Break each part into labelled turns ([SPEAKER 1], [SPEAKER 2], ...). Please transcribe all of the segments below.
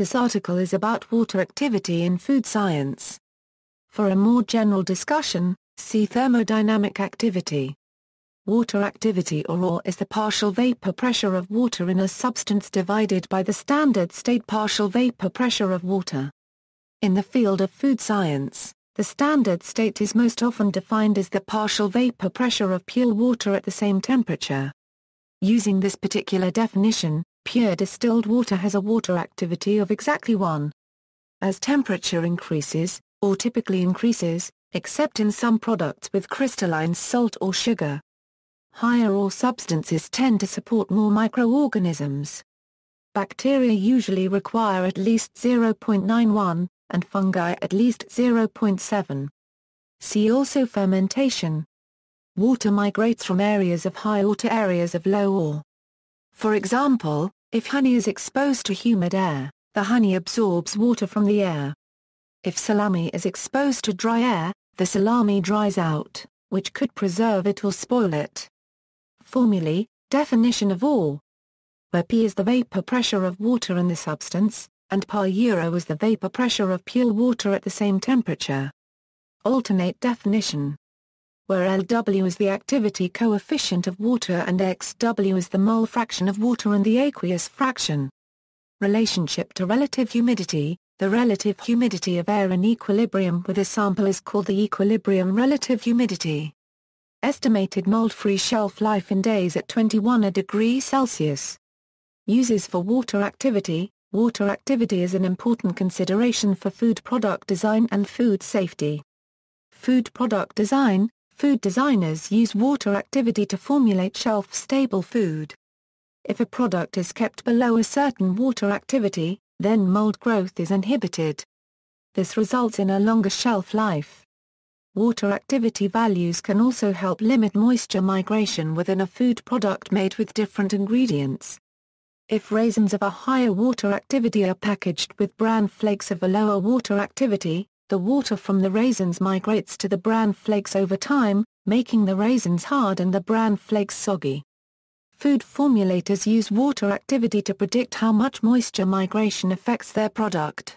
[SPEAKER 1] This article is about water activity in food science. For a more general discussion, see thermodynamic activity. Water activity or aw is the partial vapor pressure of water in a substance divided by the standard state partial vapor pressure of water. In the field of food science, the standard state is most often defined as the partial vapor pressure of pure water at the same temperature. Using this particular definition, pure distilled water has a water activity of exactly 1. As temperature increases, aw typically increases, except in some products with crystalline salt aw sugar, Higher aw substances tend to support more microorganisms. Bacteria usually require at least 0.91, and fungi at least 0.7. See also fermentation. Water migrates from areas of high aw to areas of low or. For example, if honey is exposed to humid air, the honey absorbs water from the air. If salami is exposed to dry air, the salami dries out, which could preserve it or spoil it. Formulae, definition of aw. Where P is the vapor pressure of water in the substance, and par euro is the vapor pressure of pure water at the same temperature. Alternate definition. Where Lw is the activity coefficient of water and Xw is the mole fraction of water and the aqueous fraction. Relationship to relative humidity, the relative humidity of air in equilibrium with a sample is called the equilibrium relative humidity. Estimated mold-free shelf life in days at 21 degrees Celsius. Uses for water activity Water activity is an important consideration for food product design and food safety. Food product design Food designers use water activity to formulate shelf-stable food. If a product is kept below a certain water activity, then mold growth is inhibited. This results in a longer shelf life. Water activity values can also help limit moisture migration within a food product made with different ingredients. If raisins of a higher water activity are packaged with bran flakes of a lower water activity, the water from the raisins migrates to the bran flakes over time, making the raisins hard and the bran flakes soggy. Food formulators use water activity to predict how much moisture migration affects their product.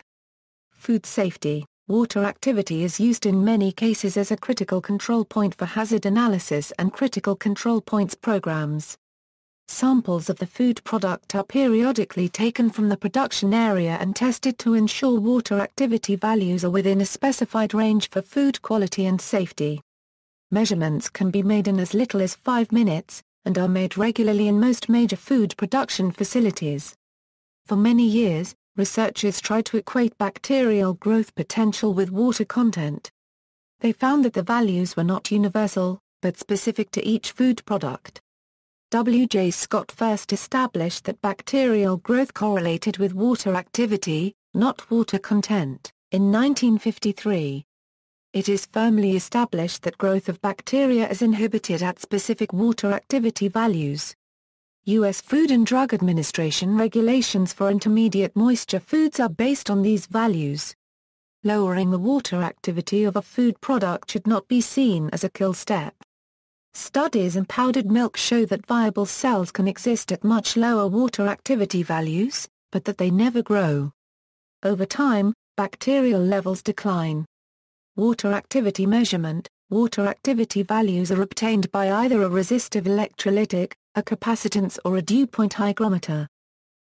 [SPEAKER 1] Food safety Water activity is used in many cases as a critical control point for hazard analysis and critical control points programs. Samples of the food product are periodically taken from the production area and tested to ensure water activity values are within a specified range for food quality and safety. Measurements can be made in as little as 5 minutes, and are made regularly in most major food production facilities. For many years, researchers tried to equate bacterial growth potential with water content. They found that the values were not universal, but specific to each food product. W. J. Scott first established that bacterial growth correlated with water activity, not water content, in 1953. It is firmly established that growth of bacteria is inhibited at specific water activity values. U.S. Food and Drug Administration regulations for intermediate moisture foods are based on these values. Lowering the water activity of a food product should not be seen as a kill step. Studies in powdered milk show that viable cells can exist at much lower water activity values, but that they never grow. Over time, bacterial levels decline. Water activity measurement Water activity values are obtained by either a resistive electrolytic, a capacitance or a dew point hygrometer.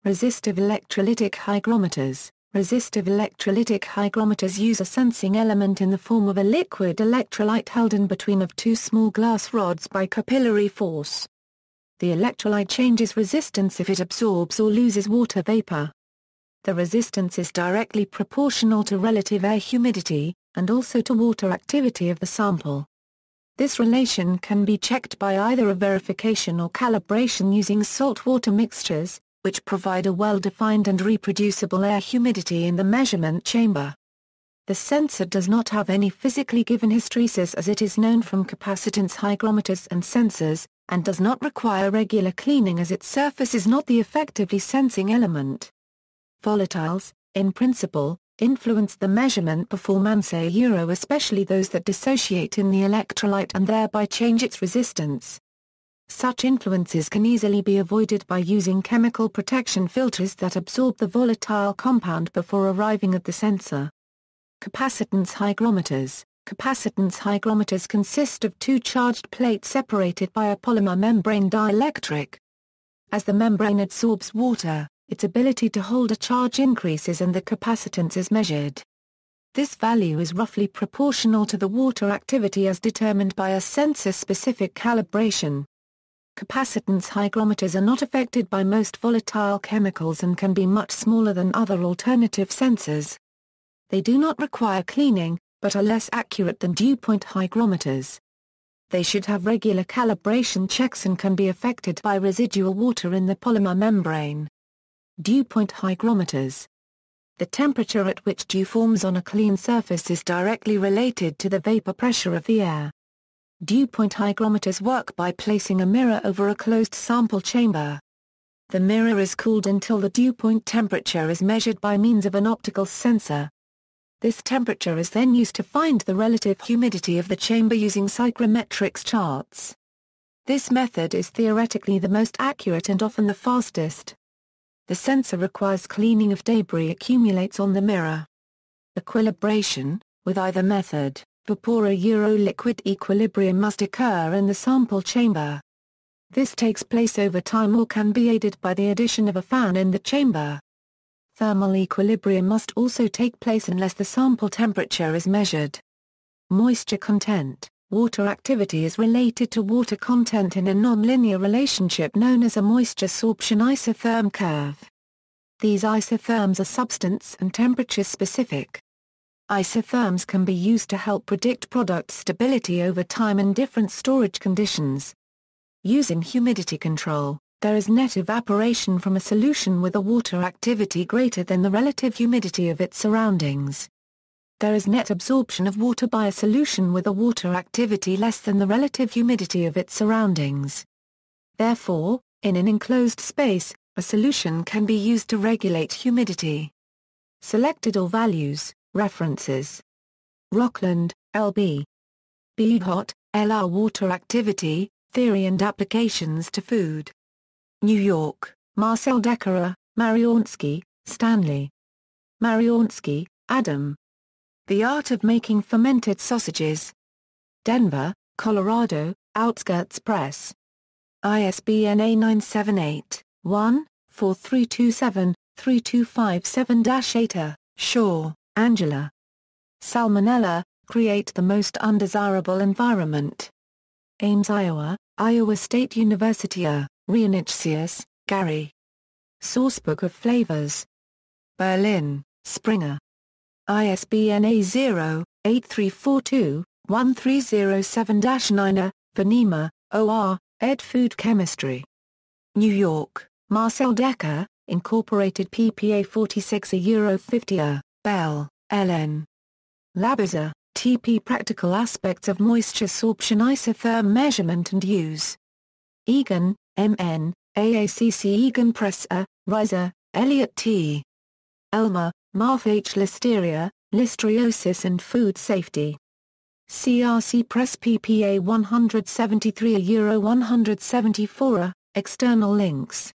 [SPEAKER 1] Resistive electrolytic hygrometers Resistive electrolytic hygrometers use a sensing element in the form of a liquid electrolyte held in between of two small glass rods by capillary force. The electrolyte changes resistance if it absorbs or loses water vapor. The resistance is directly proportional to relative air humidity, and also to water activity of the sample. This relation can be checked by either a verification or calibration using saltwater mixtures, which provide a well-defined and reproducible air humidity in the measurement chamber. The sensor does not have any physically given hysteresis as it is known from capacitance hygrometers and sensors, and does not require regular cleaning as its surface is not the effectively sensing element. Volatiles, in principle, influence the measurement performance euro especially those that dissociate in the electrolyte and thereby change its resistance. Such influences can easily be avoided by using chemical protection filters that absorb the volatile compound before arriving at the sensor. Capacitance hygrometers Capacitance hygrometers consist of two charged plates separated by a polymer membrane dielectric. As the membrane absorbs water, its ability to hold a charge increases and the capacitance is measured. This value is roughly proportional to the water activity as determined by a sensor-specific calibration. Capacitance hygrometers are not affected by most volatile chemicals and can be much smaller than other alternative sensors. They do not require cleaning, but are less accurate than dew-point hygrometers. They should have regular calibration checks and can be affected by residual water in the polymer membrane. Dew-point hygrometers. The temperature at which dew forms on a clean surface is directly related to the vapor pressure of the air. Dew-point hygrometers work by placing a mirror over a closed sample chamber. The mirror is cooled until the dew point temperature is measured by means of an optical sensor. This temperature is then used to find the relative humidity of the chamber using psychrometrics charts. This method is theoretically the most accurate and often the fastest. The sensor requires cleaning if debris accumulates on the mirror. Equilibration, with either method, vapor or liquid equilibrium must occur in the sample chamber. This takes place over time or can be aided by the addition of a fan in the chamber. Thermal equilibrium must also take place unless the sample temperature is measured. Moisture content Water activity is related to water content in a nonlinear relationship known as a moisture sorption isotherm curve. These isotherms are substance and temperature specific. Isotherms can be used to help predict product stability over time in different storage conditions. Using humidity control, there is net evaporation from a solution with a water activity greater than the relative humidity of its surroundings. There is net absorption of water by a solution with a water activity less than the relative humidity of its surroundings. Therefore, in an enclosed space, a solution can be used to regulate humidity. Selected aw values, references. Rockland, L.B. Beuchat, L.R. Water Activity, Theory and Applications to Food. New York, Marcel Dekker, Marianski, Stanley. Marianski, Adam. The Art of Making Fermented Sausages. Denver, Colorado, Outskirts Press. ISBN A978-1-4327-3257-8 Shaw, Angela. Salmonella, Create the Most Undesirable Environment. Ames, Iowa, Iowa State University. Reineccius, Gary. Sourcebook of Flavors. Berlin, Springer. ISBN A0-8342-1307-9 Fennema, O.R., ed. Food Chemistry. New York, Marcel Dekker, Incorporated PPA 46 a Euro 50 a, Bell, L.N. Labuza, TP Practical Aspects of Moisture Sorption Isotherm Measurement and Use. Eagan, M.N., AACC Eagan Presser, Ryser, Elliot T. Elmer, Marth H. Listeria, Listeriosis and Food Safety. CRC Press PPA 173 a Euro 174 a, external links.